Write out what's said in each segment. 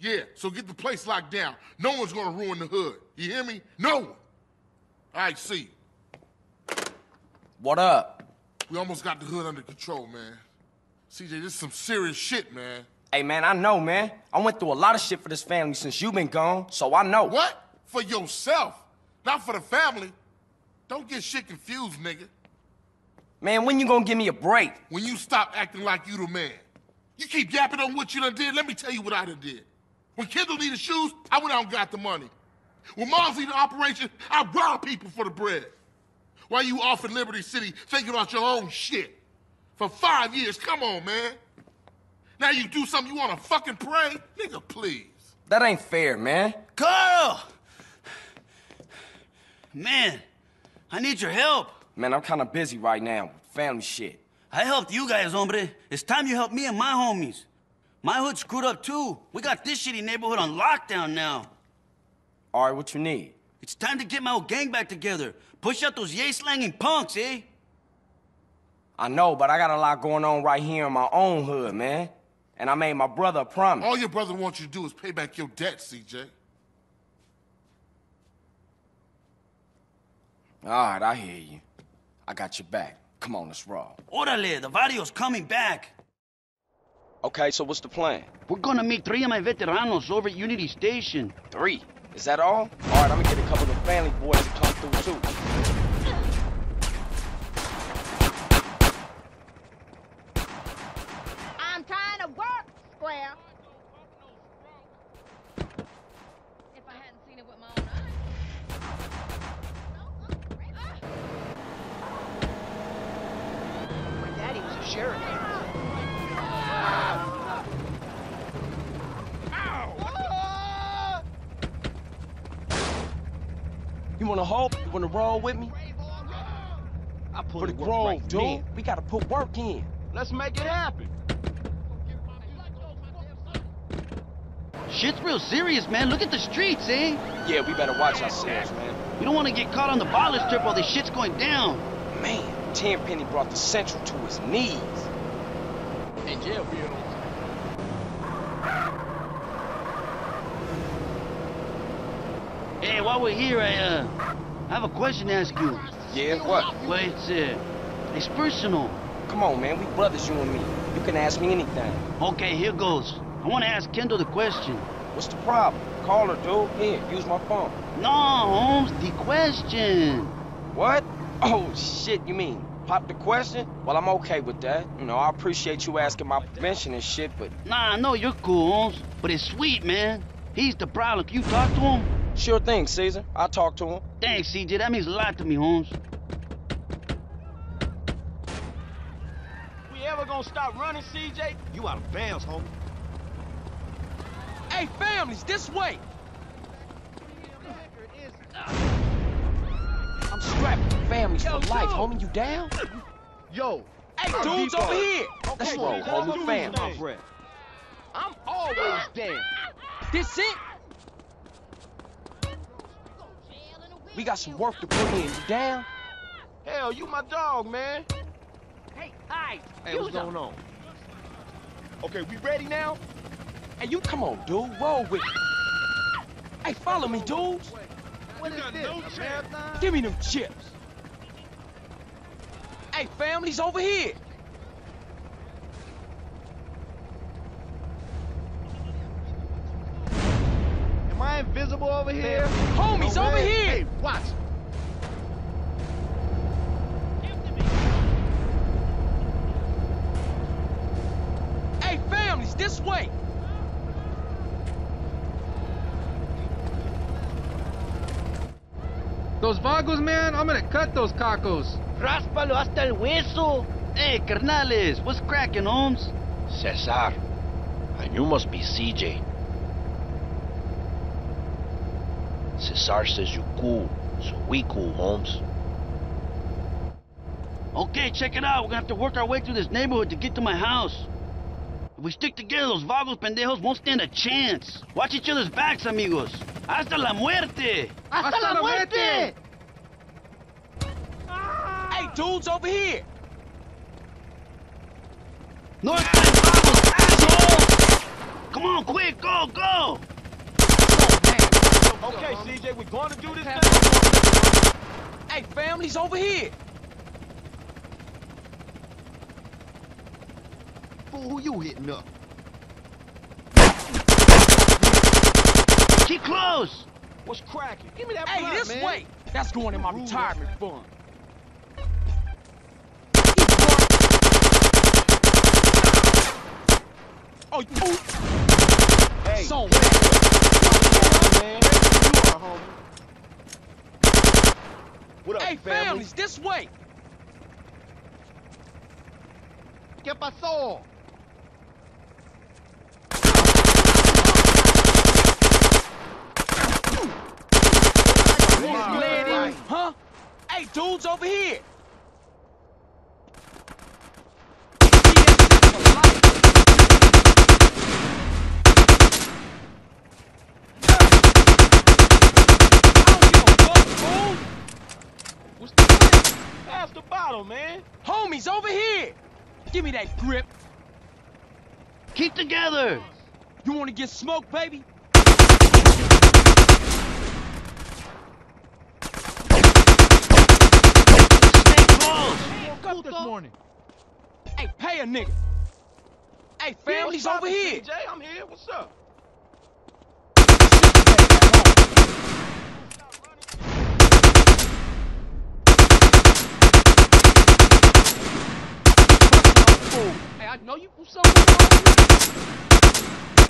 Yeah, so get the place locked down. No one's gonna ruin the hood. You hear me? No one. All right, see. What up? We almost got the hood under control, man. CJ, this is some serious shit, man. Hey, man, I know, man. I went through a lot of shit for this family since you been gone, so I know. What? For yourself, not for the family. Don't get shit confused, nigga. Man, when you gonna give me a break? When you stop acting like you the man. You keep yapping on what you done did, let me tell you what I done did. When Kendl needed shoes, I went out and got the money. When Mars needed operation, I robbed people for the bread. While you off in Liberty City thinking about your own shit. For five years, come on, man. Now you do something you wanna fucking pray? Nigga, please. That ain't fair, man. Carl! Man, I need your help. Man, I'm kinda busy right now with family shit. I helped you guys, hombre. It's time you help me and my homies. My hood screwed up too. We got this shitty neighborhood on lockdown now. All right, what you need? It's time to get my old gang back together. Push out those yay slanging punks, eh? I know, but I got a lot going on right here in my own hood, man. And I made my brother a promise. All your brother wants you to do is pay back your debt, CJ. All right, I hear you. I got your back. Come on, let's roll. Orale, the video's coming back. Okay, so what's the plan? We're gonna meet three of my veteranos over at Unity Station. Three. Is that all? All right, I'm gonna get a couple of the family boys to come through too. I'm trying to work, Square. If I hadn't seen it with my own eyes. My daddy was a sheriff. You wanna hold? You wanna roll with me? I pull For the the grove, right dude. then. We gotta put work in. Let's make it happen. Shit's real serious, man. Look at the streets, eh? Yeah, we better watch ourselves, man. We don't want to get caught on the baller strip while this shit's going down. Man, Tenpenny brought the Central to his knees. In jail, we while we're here, I, uh, I have a question to ask you. Yeah, what? Well, it's, uh, it's personal. Come on, man. We brothers, you and me. You can ask me anything. Okay, here goes. I want to ask Kendl the question. What's the problem? Call her, dude. Here, use my phone. No, Holmes, the question. What? Oh, shit, you mean pop the question? Well, I'm okay with that. You know, I appreciate you asking my permission and shit, but Nah, I know you're cool, Holmes, but it's sweet, man. He's the problem. Can you talk to him? Sure thing, Cesar. I'll talk to him. Thanks, CJ. That means a lot to me, Holmes. We ever gonna stop running, CJ? You out of bounds, homie. Hey, families, this way! I'm strapped for families Yo, for life, dude. homie. You down? Yo, Hey, dudes over on it. here! Let's roll, homie. let's do Family. I'm always down. This it? We got some work to put in. You down? Hell, you my dog, man. Hey, hi. Hey, what's going on? Okay, we ready now? Hey, you come on, dude. Roll with me. Hey, follow me, dudes. What is this? a marathon? Give me them chips. Hey, family's over here. Am I invisible over here? Homies No over way. here. Hey, watch. Hey, families, this way. Those vagos, man, I'm gonna cut those cacos. Ráspalo hasta el hueso. Hey, carnales, what's cracking, Holmes? Cesar. And you must be CJ. Cesar says you cool, so we cool, Holmes. Okay, check it out. We're gonna have to work our way through this neighborhood to get to my house. If we stick together, those vagos pendejos won't stand a chance. Watch each other's backs, amigos. Hasta la muerte! Hasta la muerte! Hey, dudes over here. North side vagos, asshole! Come on, quick, go, go! Okay, CJ, we're going to do this thing. Hey, family's over here. Fool, who you hitting up? Keep close! What's cracking? Give me that Hey, blunt, this man. way. That's going in my retirement fund. Oh, you. Hey, So, man. man. You are, homie. What up, hey, family? families, this way. ¿Qué pasó? Wow. Lady, Right. huh? Hey, dudes over here. What's the plan? Pass man. Homies over here. Give me that grip. Keep together! You want to get smoked, baby? Stay close! Woke up this morning. Hey, pay a nigga. Hey, family's What's over here. CJ, I'm here. What's up? Hey, I know you from somewhere.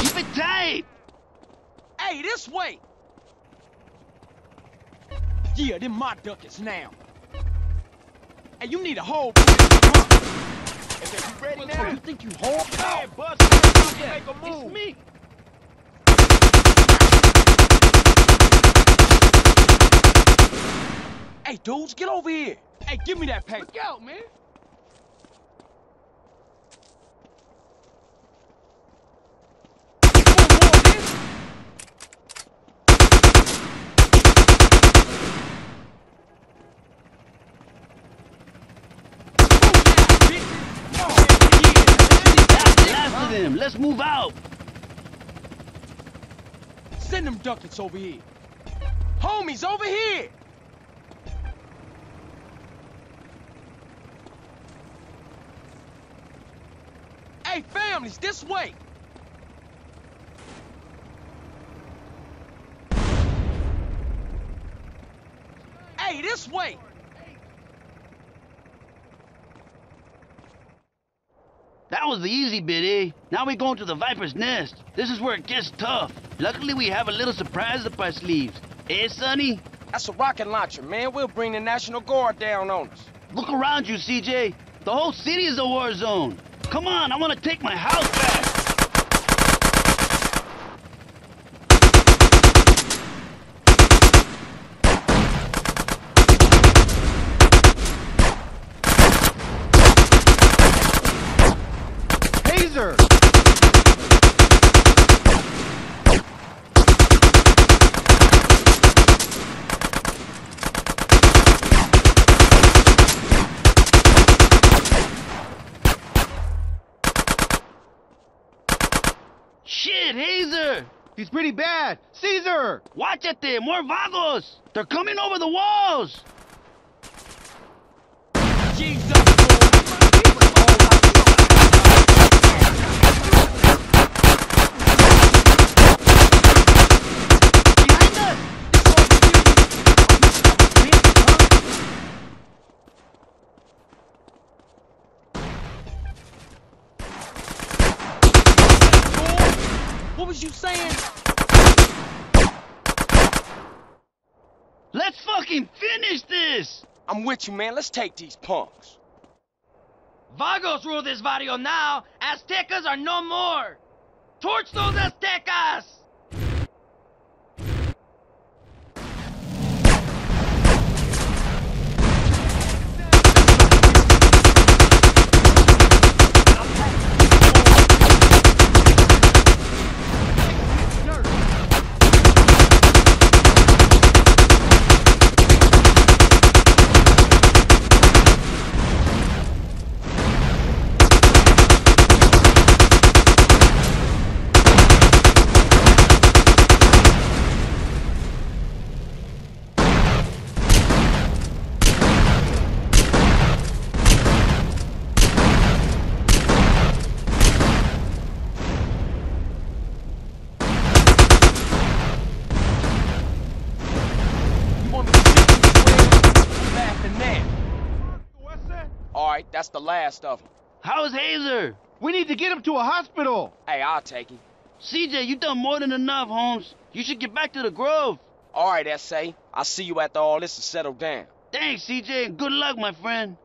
Keep it tight! Hey, this way. Yeah, them my duckets now. Hey, you need a hole. put in the trunk. Okay, you ready now? you think you hold Yeah, out? bust. Make a It's me. Hey, dudes, get over here. Hey, give me that paper. Look out, man. One more of this. That's the last of them! Let's move out! Send them ducats over here. Homies, over here! Hey, families, this way! Hey, this way! That was the easy bit, eh? Now we're going to the Viper's Nest. This is where it gets tough. Luckily, we have a little surprise up our sleeves. Eh, Sonny? That's a rocket launcher, man. We'll bring the National Guard down on us. Look around you, CJ. The whole city is a war zone. Come on, I want to take my house back. Shit, Hazer! He's pretty bad. Cesar! Watch it more vagos! They're coming over the walls! Jesus, Behind us! What was you saying? Let's fucking finish this! I'm with you, man. Let's take these punks. Vagos rule this barrio now. Aztecas are no more. Torch those Aztecas! That's the last of them. How's Hazer? We need to get him to a hospital. Hey, I'll take him. CJ, you done more than enough, Holmes. You should get back to the Grove. All right, S.A. I'll see you after all this is settled down. Thanks, CJ, and good luck, my friend.